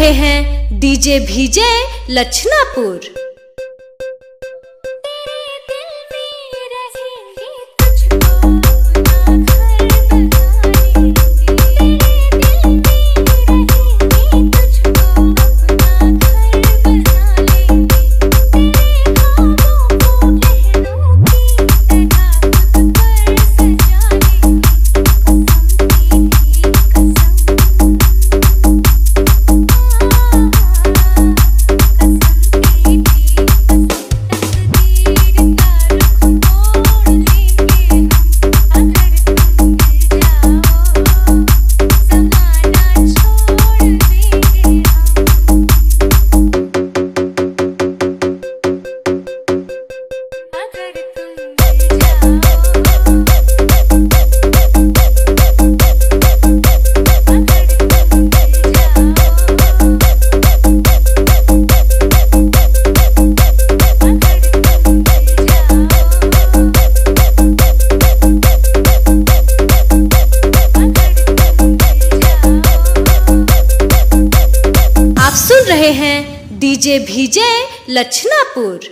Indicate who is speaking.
Speaker 1: रहे हैं। डीजे भीजे लक्षनापुर आप सुन रहे हैं डीजे भीजे लक्षनापुर